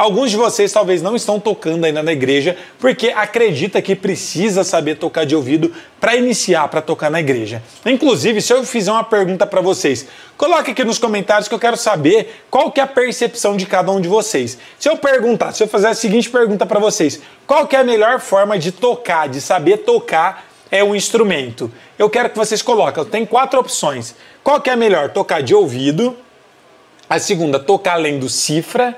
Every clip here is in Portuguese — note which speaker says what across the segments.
Speaker 1: Alguns de vocês talvez não estão tocando ainda na igreja porque acredita que precisa saber tocar de ouvido para iniciar para tocar na igreja. Inclusive, se eu fizer uma pergunta para vocês, coloque aqui nos comentários que eu quero saber qual que é a percepção de cada um de vocês. Se eu perguntar, se eu fazer a seguinte pergunta para vocês, qual que é a melhor forma de tocar, de saber tocar é um instrumento? Eu quero que vocês coloquem, tem quatro opções. Qual que é a melhor? Tocar de ouvido. A segunda, tocar lendo cifra.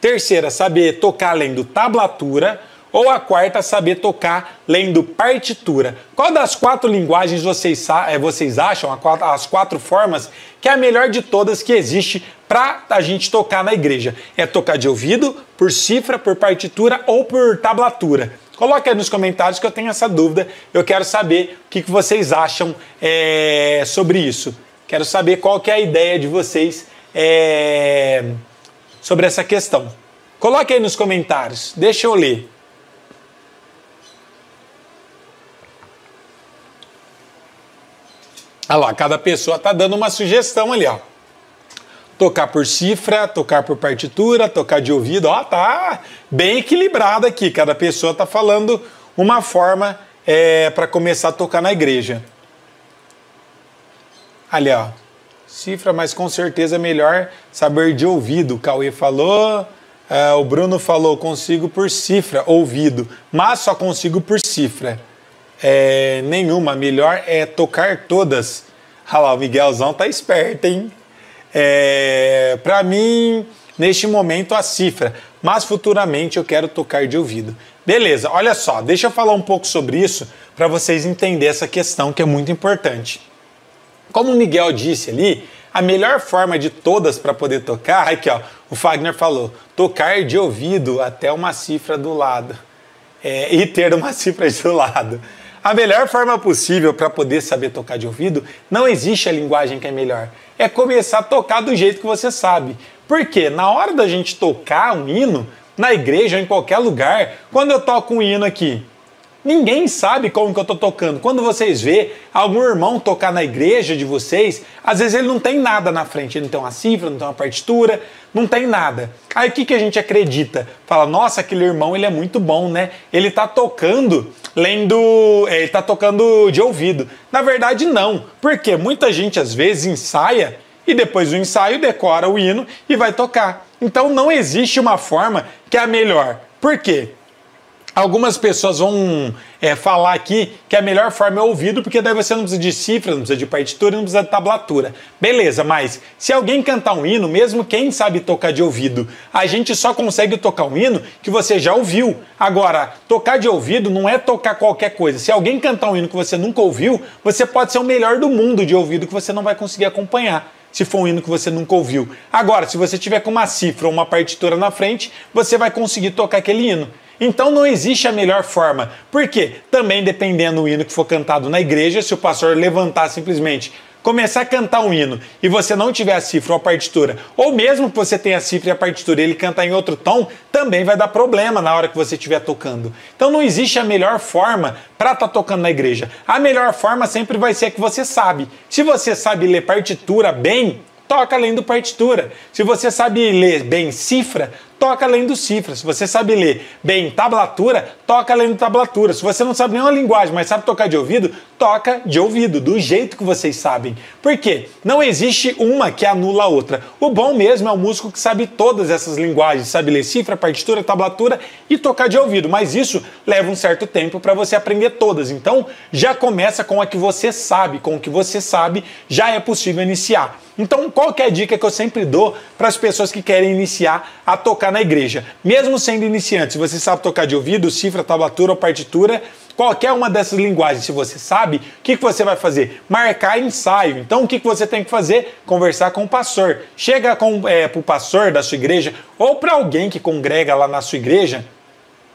Speaker 1: Terceira, saber tocar lendo tablatura. Ou a quarta, saber tocar lendo partitura. Qual das quatro linguagens vocês, eh, vocês acham, as quatro formas, que é a melhor de todas que existe para a gente tocar na igreja? É tocar de ouvido, por cifra, por partitura ou por tablatura? Coloque aí nos comentários que eu tenho essa dúvida. Eu quero saber o que, que vocês acham é, sobre isso. Quero saber qual que é a ideia de vocês é, sobre essa questão. Coloque aí nos comentários, deixa eu ler. Olha lá, cada pessoa está dando uma sugestão ali, ó. Tocar por cifra, tocar por partitura, tocar de ouvido, ó, tá bem equilibrado aqui. Cada pessoa está falando uma forma é, para começar a tocar na igreja. Ali, ó. Cifra, mas com certeza é melhor saber de ouvido. O Cauê falou, uh, o Bruno falou, consigo por cifra, ouvido, mas só consigo por cifra. É, nenhuma, melhor é tocar todas. Olha lá, o Miguelzão tá esperto, hein? É, Para mim, neste momento, a cifra, mas futuramente eu quero tocar de ouvido. Beleza, olha só, deixa eu falar um pouco sobre isso para vocês entenderem essa questão que é muito importante. Como o Miguel disse ali, a melhor forma de todas para poder tocar, aqui ó, o Fagner falou, tocar de ouvido até uma cifra do lado é, e ter uma cifra do lado. A melhor forma possível para poder saber tocar de ouvido, não existe a linguagem que é melhor. É começar a tocar do jeito que você sabe. Porque na hora da gente tocar um hino, na igreja ou em qualquer lugar, quando eu toco um hino aqui, Ninguém sabe como que eu estou tocando. Quando vocês vê algum irmão tocar na igreja de vocês, às vezes ele não tem nada na frente, ele não tem uma cifra, não tem uma partitura, não tem nada. Aí o que, que a gente acredita? Fala, nossa, aquele irmão ele é muito bom, né? Ele está tocando, lendo, é, ele está tocando de ouvido. Na verdade, não, porque muita gente às vezes ensaia e depois do ensaio decora o hino e vai tocar. Então não existe uma forma que é a melhor. Por quê? Algumas pessoas vão é, falar aqui que a melhor forma é ouvido, porque daí você não precisa de cifra, não precisa de partitura, não precisa de tablatura. Beleza, mas se alguém cantar um hino, mesmo quem sabe tocar de ouvido, a gente só consegue tocar um hino que você já ouviu. Agora, tocar de ouvido não é tocar qualquer coisa. Se alguém cantar um hino que você nunca ouviu, você pode ser o melhor do mundo de ouvido que você não vai conseguir acompanhar se for um hino que você nunca ouviu. Agora, se você tiver com uma cifra ou uma partitura na frente, você vai conseguir tocar aquele hino. Então não existe a melhor forma. Por quê? Também dependendo do hino que for cantado na igreja, se o pastor levantar simplesmente começar a cantar um hino e você não tiver a cifra ou a partitura, ou mesmo que você tenha a cifra e a partitura e ele cantar em outro tom, também vai dar problema na hora que você estiver tocando. Então não existe a melhor forma para estar tá tocando na igreja. A melhor forma sempre vai ser a que você sabe. Se você sabe ler partitura bem, toca lendo partitura. Se você sabe ler bem cifra, toca lendo cifra. Se você sabe ler bem tablatura, toca lendo tablatura. Se você não sabe nenhuma linguagem, mas sabe tocar de ouvido, toca de ouvido, do jeito que vocês sabem. Por quê? Não existe uma que anula a outra. O bom mesmo é o músico que sabe todas essas linguagens, sabe ler cifra, partitura, tablatura e tocar de ouvido, mas isso leva um certo tempo para você aprender todas. Então, já começa com a que você sabe, com o que você sabe, já é possível iniciar. Então, qual é a dica que eu sempre dou para as pessoas que querem iniciar a tocar na igreja? Mesmo sendo iniciante, se você sabe tocar de ouvido, cifra, tablatura ou partitura, qualquer uma dessas linguagens, se você sabe, o que, que você vai fazer? Marcar ensaio. Então, o que, que você tem que fazer? Conversar com o pastor. Chega é, para o pastor da sua igreja ou para alguém que congrega lá na sua igreja,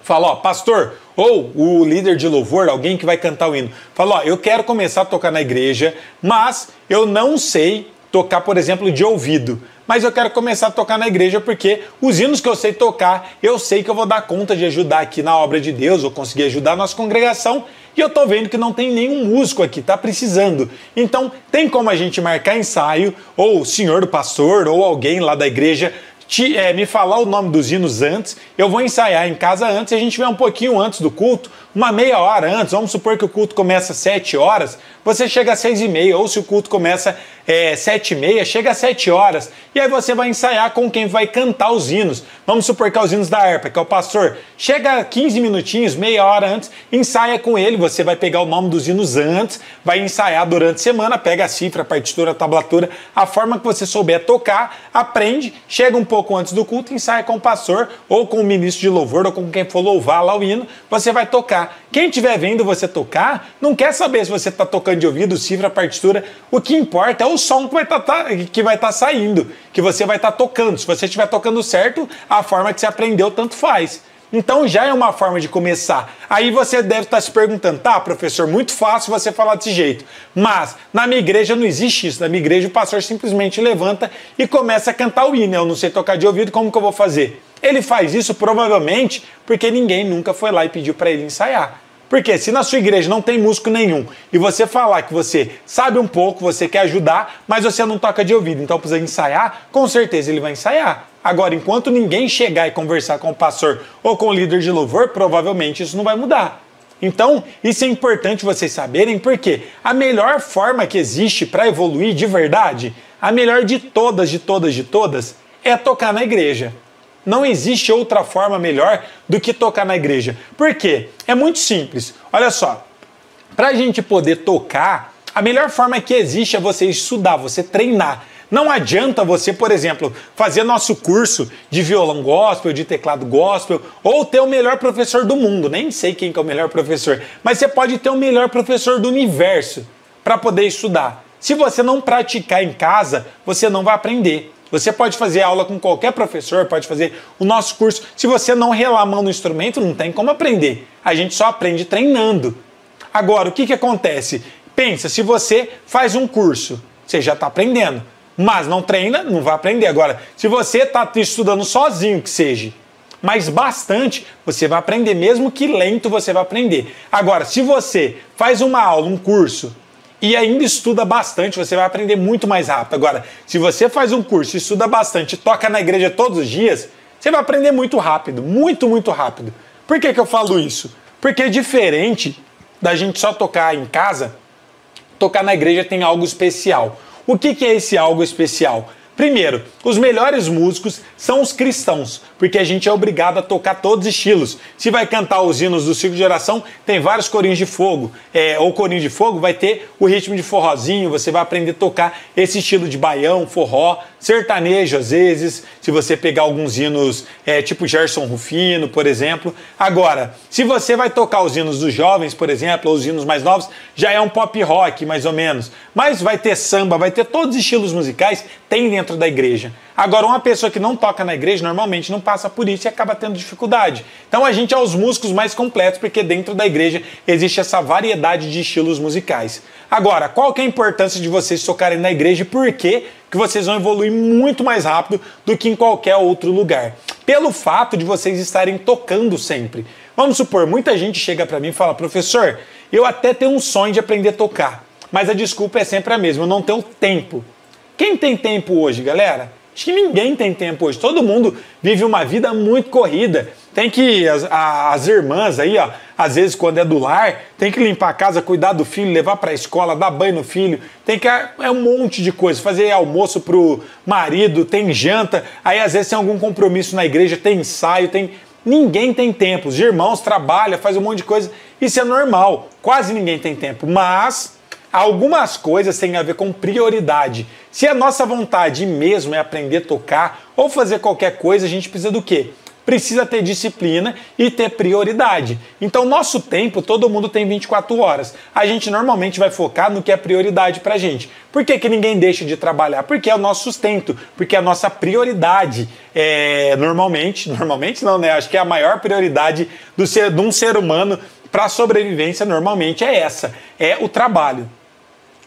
Speaker 1: fala, ó, pastor, ou o líder de louvor, alguém que vai cantar o hino, fala, ó, eu quero começar a tocar na igreja, mas eu não sei tocar, por exemplo, de ouvido. Mas eu quero começar a tocar na igreja porque os hinos que eu sei tocar, eu sei que eu vou dar conta de ajudar aqui na obra de Deus, ou conseguir ajudar a nossa congregação. E eu tô vendo que não tem nenhum músico aqui, tá precisando. Então, tem como a gente marcar ensaio, ou o senhor do pastor, ou alguém lá da igreja te, é, me falar o nome dos hinos antes, eu vou ensaiar em casa antes e a gente vai um pouquinho antes do culto, uma meia hora antes. Vamos supor que o culto começa às sete horas, você chega às seis e meia, ou se o culto começa é, sete e meia, chega às sete horas. E aí você vai ensaiar com quem vai cantar os hinos. Vamos supor que é os hinos da harpa, que é o pastor. Chega 15 minutinhos, meia hora antes, ensaia com ele. Você vai pegar o nome dos hinos antes, vai ensaiar durante a semana, pega a cifra, a partitura, a tablatura, a forma que você souber tocar, aprende, chega um pouco antes do culto, ensaia com o pastor, ou com o ministro de louvor, ou com quem for louvar lá o hino, você vai tocar. Quem estiver vendo você tocar, não quer saber se você está tocando de ouvido, cifra, partitura. O que importa é o som que vai estar tá, vai tá saindo, que você vai estar tá tocando. Se você estiver tocando certo, a forma que você aprendeu tanto faz. Então já é uma forma de começar. Aí você deve estar tá se perguntando, tá, professor, muito fácil você falar desse jeito. Mas na minha igreja não existe isso. Na minha igreja o pastor simplesmente levanta e começa a cantar o hino. Eu não sei tocar de ouvido, como que eu vou fazer? Ele faz isso provavelmente porque ninguém nunca foi lá e pediu para ele ensaiar. Porque se na sua igreja não tem músico nenhum e você falar que você sabe um pouco, você quer ajudar, mas você não toca de ouvido, então precisa ensaiar, com certeza ele vai ensaiar. Agora, enquanto ninguém chegar e conversar com o pastor ou com o líder de louvor, provavelmente isso não vai mudar. Então, isso é importante vocês saberem, porque a melhor forma que existe para evoluir de verdade, a melhor de todas, de todas, de todas, é tocar na igreja. Não existe outra forma melhor do que tocar na igreja. Por quê? É muito simples. Olha só, para a gente poder tocar, a melhor forma que existe é você estudar, você treinar. Não adianta você, por exemplo, fazer nosso curso de violão gospel, de teclado gospel, ou ter o melhor professor do mundo. Nem sei quem que é o melhor professor, mas você pode ter o melhor professor do universo para poder estudar. Se você não praticar em casa, você não vai aprender. Você pode fazer aula com qualquer professor, pode fazer o nosso curso. Se você não relar a mão no instrumento, não tem como aprender. A gente só aprende treinando. Agora, o que, que acontece? Pensa, se você faz um curso, você já está aprendendo. Mas não treina, não vai aprender. Agora, se você está estudando sozinho, que seja, mas bastante, você vai aprender, mesmo que lento você vai aprender. Agora, se você faz uma aula, um curso, e ainda estuda bastante, você vai aprender muito mais rápido. Agora, se você faz um curso, estuda bastante, toca na igreja todos os dias, você vai aprender muito rápido, muito, muito rápido. Por que, que eu falo isso? Porque é diferente da gente só tocar em casa, tocar na igreja tem algo especial. O que, que é esse algo especial? Primeiro, os melhores músicos são os cristãos, porque a gente é obrigado a tocar todos os estilos. Se vai cantar os hinos do ciclo de geração, tem vários corinhos de fogo. É, ou corinho de fogo vai ter o ritmo de forrozinho, você vai aprender a tocar esse estilo de baião, forró, sertanejo às vezes, se você pegar alguns hinos é, tipo Gerson Rufino, por exemplo. Agora, se você vai tocar os hinos dos jovens, por exemplo, ou os hinos mais novos, já é um pop rock, mais ou menos. Mas vai ter samba, vai ter todos os estilos musicais, tem dentro dentro da igreja. Agora, uma pessoa que não toca na igreja normalmente não passa por isso e acaba tendo dificuldade. Então a gente é os músicos mais completos porque dentro da igreja existe essa variedade de estilos musicais. Agora, qual que é a importância de vocês tocarem na igreja e por que, que vocês vão evoluir muito mais rápido do que em qualquer outro lugar? Pelo fato de vocês estarem tocando sempre. Vamos supor, muita gente chega para mim e fala, professor, eu até tenho um sonho de aprender a tocar, mas a desculpa é sempre a mesma, eu não tenho tempo. Quem tem tempo hoje, galera? Acho que ninguém tem tempo hoje. Todo mundo vive uma vida muito corrida. Tem que as, as irmãs aí, ó, às vezes quando é do lar, tem que limpar a casa, cuidar do filho, levar para a escola, dar banho no filho. Tem que é um monte de coisa, fazer almoço pro marido, tem janta. Aí às vezes tem algum compromisso na igreja, tem ensaio, tem Ninguém tem tempo. Os irmãos trabalham, faz um monte de coisa. Isso é normal. Quase ninguém tem tempo. Mas Algumas coisas têm a ver com prioridade. Se a nossa vontade mesmo é aprender a tocar ou fazer qualquer coisa, a gente precisa do quê? Precisa ter disciplina e ter prioridade. Então, nosso tempo, todo mundo tem 24 horas. A gente normalmente vai focar no que é prioridade pra gente. Por que, que ninguém deixa de trabalhar? Porque é o nosso sustento, porque é a nossa prioridade. É, normalmente, normalmente não, né? Acho que é a maior prioridade do ser, de um ser humano para a sobrevivência normalmente é essa, é o trabalho.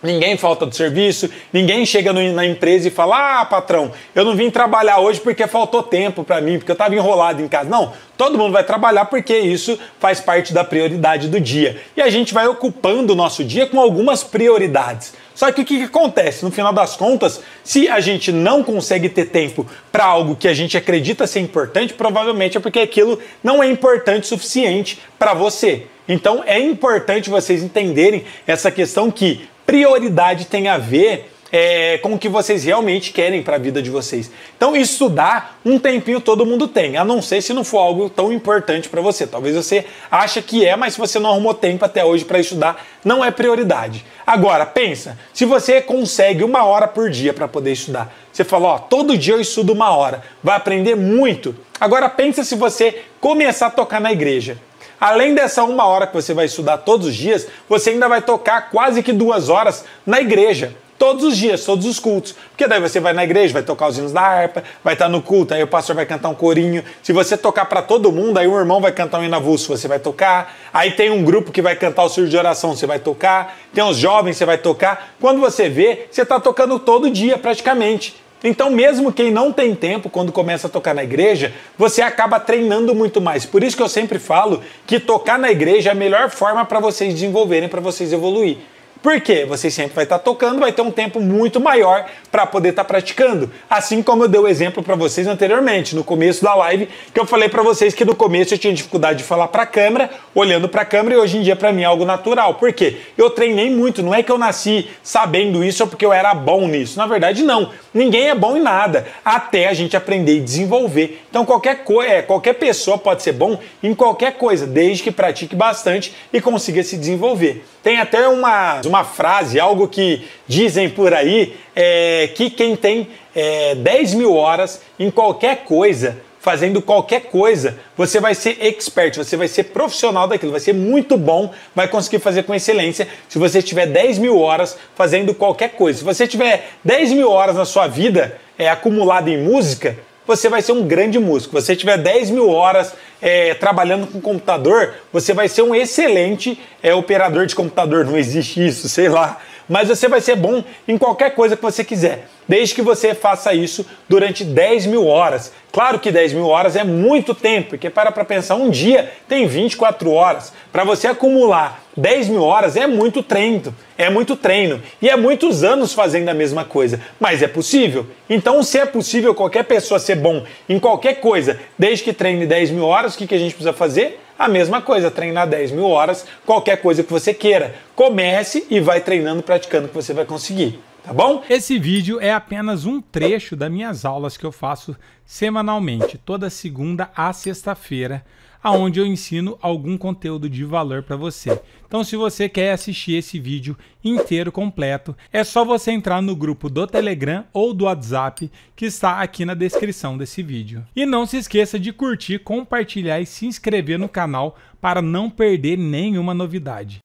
Speaker 1: Ninguém falta do serviço, ninguém chega no, na empresa e fala: Ah, patrão, eu não vim trabalhar hoje porque faltou tempo para mim, porque eu estava enrolado em casa. Não, todo mundo vai trabalhar porque isso faz parte da prioridade do dia. E a gente vai ocupando o nosso dia com algumas prioridades. Só que o que, que acontece? No final das contas, se a gente não consegue ter tempo para algo que a gente acredita ser importante, provavelmente é porque aquilo não é importante o suficiente para você. Então é importante vocês entenderem essa questão que prioridade tem a ver é, com o que vocês realmente querem para a vida de vocês. Então, estudar um tempinho todo mundo tem, a não ser se não for algo tão importante para você. Talvez você acha que é, mas se você não arrumou tempo até hoje para estudar, não é prioridade. Agora, pensa, se você consegue uma hora por dia para poder estudar, você fala, todo dia eu estudo uma hora, vai aprender muito. Agora pensa se você começar a tocar na igreja. Além dessa uma hora que você vai estudar todos os dias, você ainda vai tocar quase que duas horas na igreja. Todos os dias, todos os cultos. Porque daí você vai na igreja, vai tocar os hinos da harpa, vai estar no culto, aí o pastor vai cantar um corinho. Se você tocar para todo mundo, aí o irmão vai cantar um hino avulso, você vai tocar. Aí tem um grupo que vai cantar o surdo de oração, você vai tocar. Tem os jovens, você vai tocar. Quando você vê, você está tocando todo dia praticamente. Então, mesmo quem não tem tempo, quando começa a tocar na igreja, você acaba treinando muito mais. Por isso que eu sempre falo que tocar na igreja é a melhor forma para vocês desenvolverem, para vocês evoluir. Por quê? Você sempre vai estar tocando, vai ter um tempo muito maior para poder estar praticando. Assim como eu dei o exemplo para vocês anteriormente, no começo da live, que eu falei para vocês que no começo eu tinha dificuldade de falar para a câmera, olhando para a câmera, e hoje em dia para mim é algo natural. Por quê? Eu treinei muito, não é que eu nasci sabendo isso ou porque eu era bom nisso. Na verdade, não. Ninguém é bom em nada, até a gente aprender e desenvolver. Então, qualquer, é, qualquer pessoa pode ser bom em qualquer coisa, desde que pratique bastante e consiga se desenvolver. Tem até uma, uma frase, algo que dizem por aí, é, que quem tem é, 10 mil horas em qualquer coisa, fazendo qualquer coisa, você vai ser expert, você vai ser profissional daquilo, vai ser muito bom, vai conseguir fazer com excelência se você tiver 10 mil horas fazendo qualquer coisa. Se você tiver 10 mil horas na sua vida é, acumulada em música, você vai ser um grande músico. Se você tiver 10 mil horas é, trabalhando com computador, você vai ser um excelente é, operador de computador. Não existe isso, sei lá. Mas você vai ser bom em qualquer coisa que você quiser, desde que você faça isso durante 10 mil horas. Claro que 10 mil horas é muito tempo, porque para para pensar, um dia tem 24 horas. Para você acumular 10 mil horas é muito treino, é muito treino e é muitos anos fazendo a mesma coisa, mas é possível. Então, se é possível qualquer pessoa ser bom em qualquer coisa, desde que treine 10 mil horas, o que, que a gente precisa fazer? A mesma coisa, treinar 10 mil horas, qualquer coisa que você queira. Comece e vai treinando, praticando que você vai conseguir. Tá bom?
Speaker 2: Esse vídeo é apenas um trecho das minhas aulas que eu faço semanalmente, toda segunda a sexta-feira aonde eu ensino algum conteúdo de valor para você. Então, se você quer assistir esse vídeo inteiro completo, é só você entrar no grupo do Telegram ou do WhatsApp que está aqui na descrição desse vídeo. E não se esqueça de curtir, compartilhar e se inscrever no canal para não perder nenhuma novidade.